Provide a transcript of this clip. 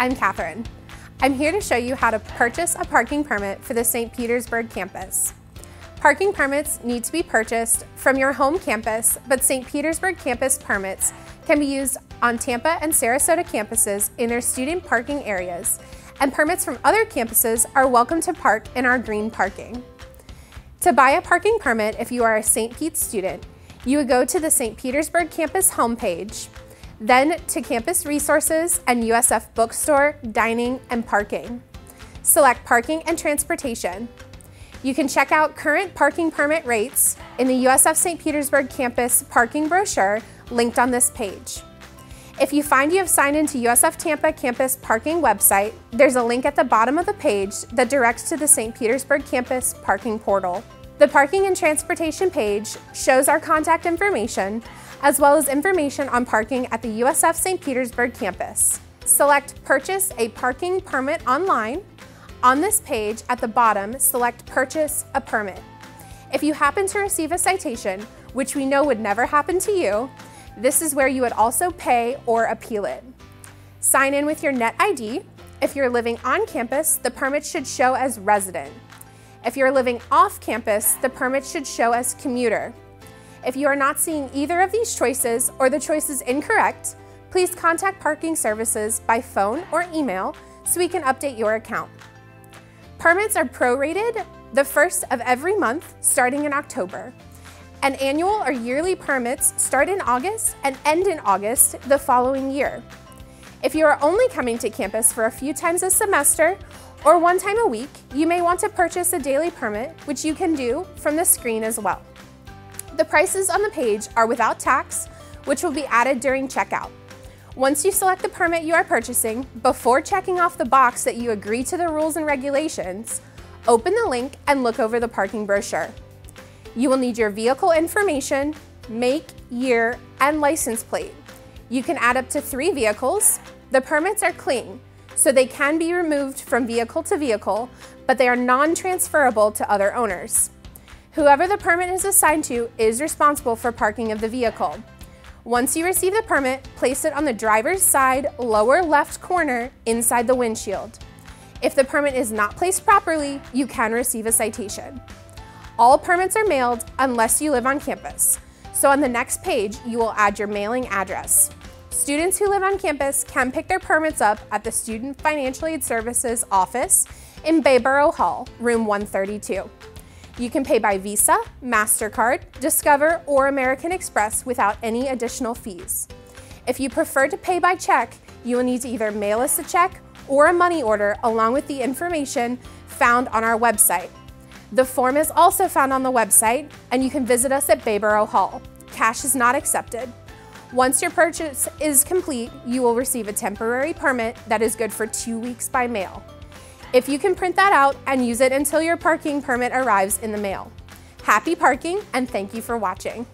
I'm Catherine. I'm here to show you how to purchase a parking permit for the St. Petersburg campus. Parking permits need to be purchased from your home campus, but St. Petersburg campus permits can be used on Tampa and Sarasota campuses in their student parking areas, and permits from other campuses are welcome to park in our green parking. To buy a parking permit if you are a St. Pete student, you would go to the St. Petersburg campus homepage, then to Campus Resources and USF Bookstore, Dining, and Parking. Select Parking and Transportation. You can check out current parking permit rates in the USF St. Petersburg campus parking brochure linked on this page. If you find you have signed into USF Tampa campus parking website, there's a link at the bottom of the page that directs to the St. Petersburg campus parking portal. The parking and transportation page shows our contact information, as well as information on parking at the USF St. Petersburg campus. Select Purchase a Parking Permit online. On this page, at the bottom, select Purchase a Permit. If you happen to receive a citation, which we know would never happen to you, this is where you would also pay or appeal it. Sign in with your net ID. If you're living on campus, the permit should show as resident. If you're living off campus, the permit should show as commuter. If you are not seeing either of these choices or the choice is incorrect, please contact Parking Services by phone or email so we can update your account. Permits are prorated the first of every month starting in October and annual or yearly permits start in August and end in August the following year. If you are only coming to campus for a few times a semester or one time a week, you may want to purchase a daily permit, which you can do from the screen as well. The prices on the page are without tax, which will be added during checkout. Once you select the permit you are purchasing, before checking off the box that you agree to the rules and regulations, open the link and look over the parking brochure. You will need your vehicle information, make, year, and license plate. You can add up to three vehicles. The permits are clean, so they can be removed from vehicle to vehicle, but they are non-transferable to other owners. Whoever the permit is assigned to is responsible for parking of the vehicle. Once you receive the permit, place it on the driver's side lower left corner inside the windshield. If the permit is not placed properly, you can receive a citation. All permits are mailed unless you live on campus. So on the next page, you will add your mailing address. Students who live on campus can pick their permits up at the Student Financial Aid Services office in Bayboro Hall, room 132. You can pay by Visa, MasterCard, Discover, or American Express without any additional fees. If you prefer to pay by check, you will need to either mail us a check or a money order along with the information found on our website. The form is also found on the website, and you can visit us at Bayboro Hall. Cash is not accepted. Once your purchase is complete, you will receive a temporary permit that is good for two weeks by mail. If you can print that out and use it until your parking permit arrives in the mail. Happy parking and thank you for watching.